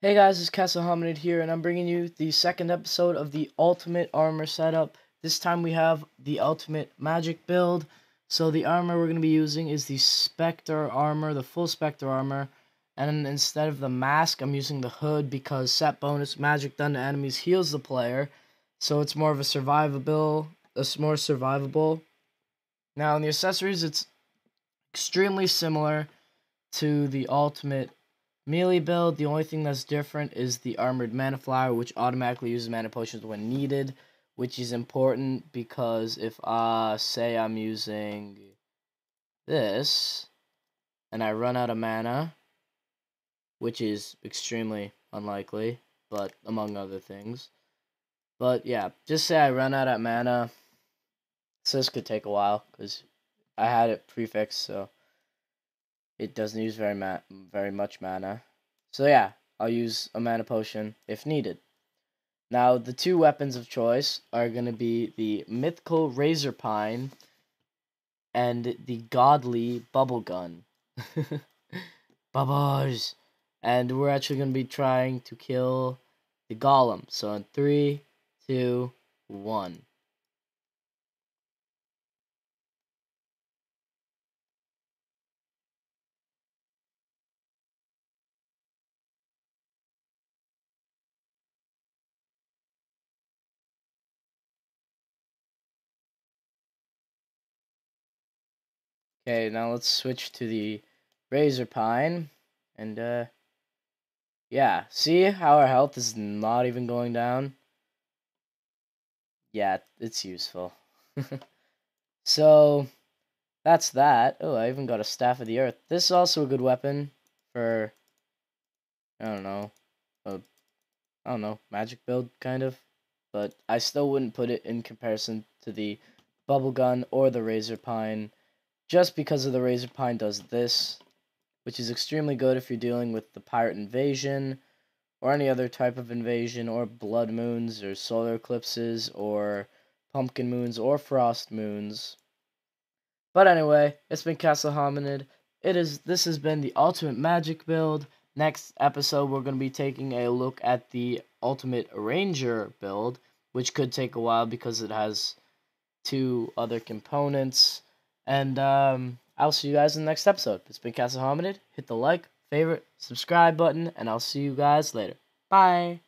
Hey guys, it's Castle Hominid here, and I'm bringing you the second episode of the Ultimate Armor setup. This time we have the Ultimate Magic build. So the armor we're going to be using is the Spectre armor, the full Spectre armor. And instead of the mask, I'm using the hood because set bonus magic done to enemies heals the player. So it's more of a survivable, it's more survivable. Now in the accessories, it's extremely similar to the Ultimate Melee build, the only thing that's different is the Armored Mana Flower, which automatically uses mana potions when needed, which is important because if, uh, say I'm using this, and I run out of mana, which is extremely unlikely, but among other things. But yeah, just say I run out of mana, so this could take a while, because I had it prefixed, so it doesn't use very ma very much mana. So yeah, I'll use a mana potion if needed. Now the two weapons of choice are going to be the mythical razor pine and the godly bubble gun. Bubbles. And we're actually going to be trying to kill the golem. So in three, two, one. Okay, now let's switch to the Razor Pine. And, uh, yeah, see how our health is not even going down? Yeah, it's useful. so, that's that. Oh, I even got a Staff of the Earth. This is also a good weapon for, I don't know, a, I don't know, magic build, kind of. But I still wouldn't put it in comparison to the Bubble Gun or the Razor Pine just because of the Razor Pine does this, which is extremely good if you're dealing with the pirate invasion or any other type of invasion or blood moons or solar eclipses or pumpkin moons or frost moons. But anyway, it's been Castle Hominid. It is this has been the ultimate magic build. Next episode we're going to be taking a look at the ultimate ranger build, which could take a while because it has two other components and um, I'll see you guys in the next episode. It's been Castle Hominid. Hit the like, favorite, subscribe button, and I'll see you guys later. Bye.